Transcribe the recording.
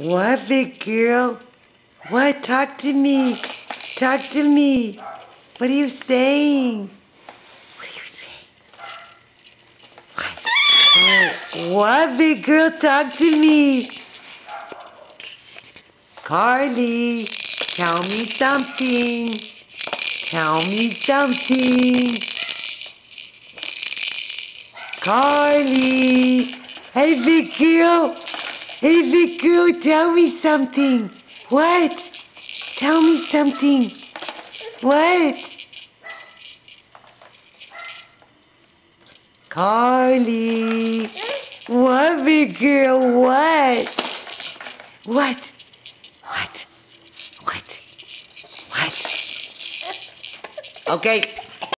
What, big girl? What? Talk to me. Talk to me. What are you saying? What are you saying? What? What, big girl? Talk to me. Carly, tell me something. Tell me something. Carly. Hey, big girl. Hey, girl, tell me something. What? Tell me something. What? Carly. What, girl? What? What? What? What? What? Okay.